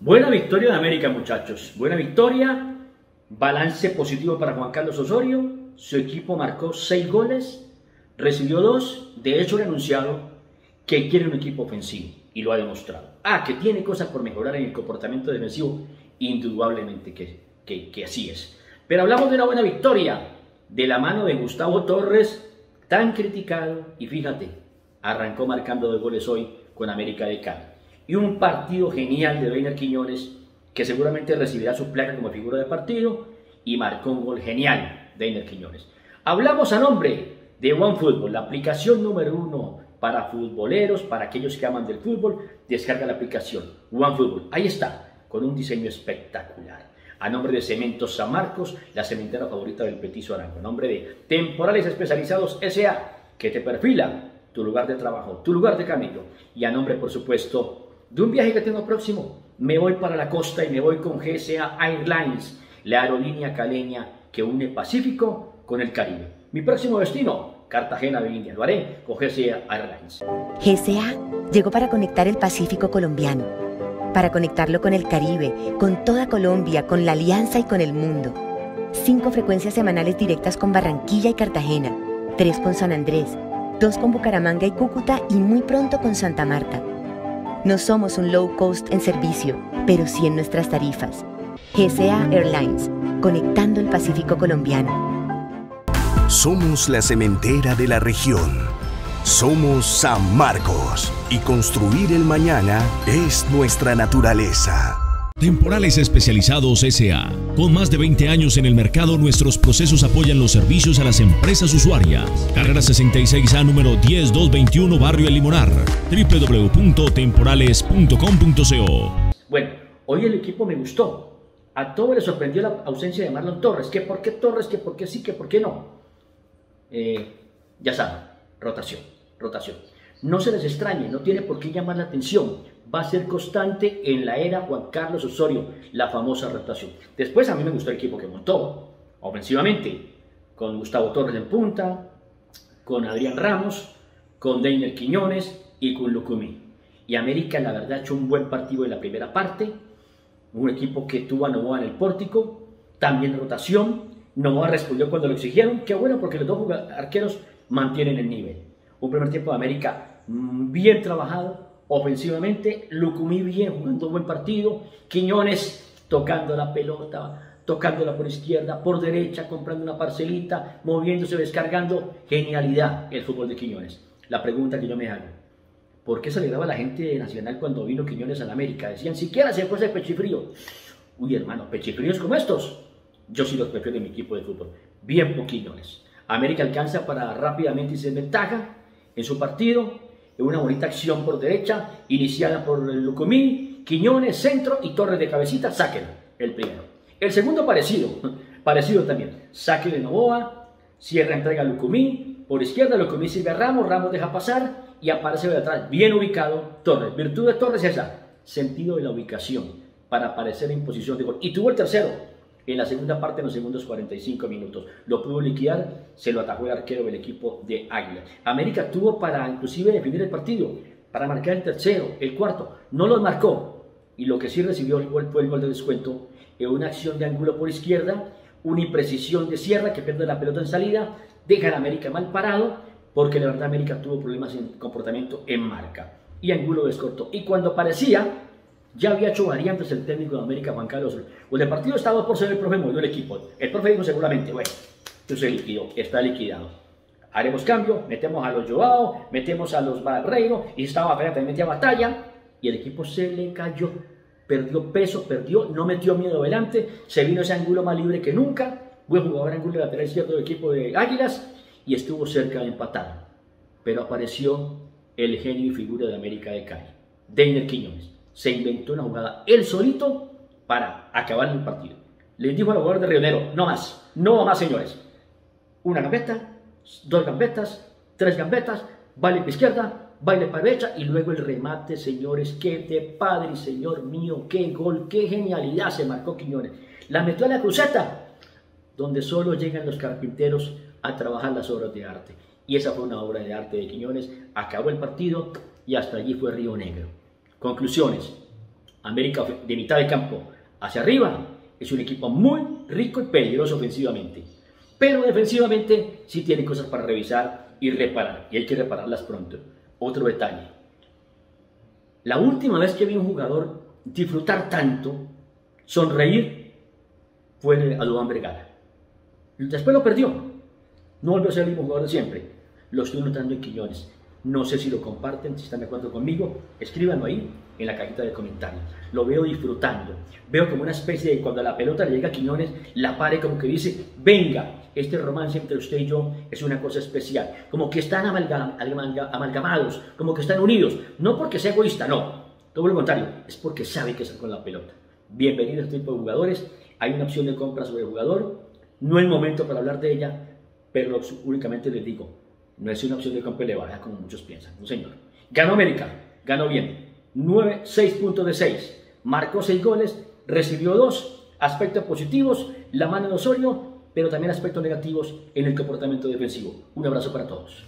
Buena victoria de América, muchachos. Buena victoria. Balance positivo para Juan Carlos Osorio. Su equipo marcó seis goles, recibió dos. De hecho, ha anunciado que quiere un equipo ofensivo y lo ha demostrado. Ah, que tiene cosas por mejorar en el comportamiento defensivo. Indudablemente que, que, que así es. Pero hablamos de una buena victoria de la mano de Gustavo Torres, tan criticado. Y fíjate, arrancó marcando dos goles hoy con América de Cali. Y un partido genial de Reiner Quiñones, que seguramente recibirá su placa como figura de partido, y marcó un gol genial de Reiner Quiñones. Hablamos a nombre de OneFootball, la aplicación número uno para futboleros, para aquellos que aman del fútbol, descarga la aplicación OneFootball. Ahí está, con un diseño espectacular. A nombre de Cementos San Marcos, la cementera favorita del Petiso Arango. A nombre de Temporales Especializados S.A., que te perfila tu lugar de trabajo, tu lugar de camino. Y a nombre, por supuesto, de un viaje que tengo próximo. Me voy para la costa y me voy con GSA Airlines, la aerolínea caleña que une Pacífico con el Caribe. Mi próximo destino, Cartagena de India. Lo haré con GSA Airlines. GSA llegó para conectar el Pacífico colombiano, para conectarlo con el Caribe, con toda Colombia, con la Alianza y con el mundo. Cinco frecuencias semanales directas con Barranquilla y Cartagena, tres con San Andrés, dos con Bucaramanga y Cúcuta y muy pronto con Santa Marta. No somos un low cost en servicio, pero sí en nuestras tarifas. GSA Airlines, conectando el Pacífico colombiano. Somos la cementera de la región. Somos San Marcos y construir el mañana es nuestra naturaleza. Temporales Especializados SA. Con más de 20 años en el mercado, nuestros procesos apoyan los servicios a las empresas usuarias. Carrera 66A número 10221 Barrio El Limonar. www.temporales.com.co. Bueno, hoy el equipo me gustó. A todos les sorprendió la ausencia de Marlon Torres. ¿Qué por qué Torres? ¿Qué por qué sí? ¿Qué por qué no? Eh, ya saben, rotación, rotación. No se les extrañe, no tiene por qué llamar la atención. Va a ser constante en la era Juan Carlos Osorio, la famosa rotación. Después a mí me gustó el equipo que montó, ofensivamente, con Gustavo Torres en punta, con Adrián Ramos, con Deiner Quiñones y con Lucumí. Y América, la verdad, ha hecho un buen partido en la primera parte. Un equipo que tuvo a Novoa en el pórtico, también rotación. Novoa respondió cuando lo exigieron. Qué bueno, porque los dos arqueros mantienen el nivel. Un primer tiempo de América mm, bien trabajado, ofensivamente. Lucumí bien, jugando un buen partido. Quiñones tocando la pelota, tocándola por izquierda, por derecha, comprando una parcelita, moviéndose, descargando. Genialidad el fútbol de Quiñones. La pregunta que yo me hago, ¿por qué celebraba la gente de Nacional cuando vino Quiñones a la América? Decían, siquiera se fue ese pechifrío. Uy, hermano, pechifríos como estos, yo sí los prefiero en mi equipo de fútbol. Bien por Quiñones. América alcanza para rápidamente irse en ventaja en su partido, en una bonita acción por derecha, iniciada por Lucumí, Quiñones, centro y Torres de cabecita, saquen el primero. El segundo parecido, parecido también, saque de Novoa, cierra, entrega a Lucumí, por izquierda Lucumí sirve a Ramos, Ramos deja pasar y aparece de atrás, bien ubicado Torres. Virtud de Torres es esa, sentido de la ubicación para aparecer en posición de gol. Y tuvo el tercero, en la segunda parte, en los segundos 45 minutos. Lo pudo liquidar, se lo atajó el arquero del equipo de Águila. América tuvo para inclusive definir el partido, para marcar el tercero, el cuarto. No los marcó. Y lo que sí recibió el gol fue el gol de descuento en una acción de ángulo por izquierda, una imprecisión de Sierra que pierde la pelota en salida, deja a América mal parado, porque la verdad América tuvo problemas en comportamiento en marca. Y Angulo descortó. Y cuando parecía ya había hecho variantes el técnico de América, Juan Carlos. Cuando el partido estaba por ser el profe, movió el equipo. El profe dijo seguramente, bueno, entonces liquidó, está liquidado. Haremos cambio, metemos a los Joao, metemos a los Barreiro, y estaba también metía batalla, y el equipo se le cayó. Perdió peso, perdió, no metió miedo adelante, se vino ese ángulo más libre que nunca. Buen jugador ángulo lateral izquierdo del equipo de Águilas, y estuvo cerca de empatar. Pero apareció el genio y figura de América de Cali, Deiner Quiñones se inventó una jugada él solito para acabar el partido. Les dijo al jugador de Rionero, no más, no más señores. Una gambeta, dos gambetas, tres gambetas, baile para izquierda, baile para derecha y luego el remate, señores. Qué de padre, señor mío, qué gol, qué genialidad se marcó Quiñones. La metió a la cruceta, donde solo llegan los carpinteros a trabajar las obras de arte. Y esa fue una obra de arte de Quiñones. Acabó el partido y hasta allí fue Río Negro. Conclusiones. América de mitad de campo hacia arriba es un equipo muy rico y peligroso ofensivamente. Pero defensivamente sí tiene cosas para revisar y reparar. Y hay que repararlas pronto. Otro detalle. La última vez que vi un jugador disfrutar tanto, sonreír, fue a Duván Vergara. Después lo perdió. No volvió a ser el mismo jugador de siempre. Lo estoy notando en Quiñones. No sé si lo comparten, si están de acuerdo conmigo, escríbanlo ahí en la cajita de comentarios. Lo veo disfrutando. Veo como una especie de cuando la pelota le llega a Quiñones, la pare como que dice, venga, este romance entre usted y yo es una cosa especial. Como que están amalgamados, como que están unidos. No porque sea egoísta, no. Todo lo contrario, es porque sabe que está con la pelota. Bienvenido a este tipo de jugadores. Hay una opción de compra sobre el jugador. No es momento para hablar de ella, pero únicamente les digo, no es una opción de compra elevada como muchos piensan. No, señor. Ganó América, ganó bien. 9, 6 puntos de 6. Marcó 6 goles, recibió 2. Aspectos positivos, la mano de Osorio, pero también aspectos negativos en el comportamiento defensivo. Un abrazo para todos.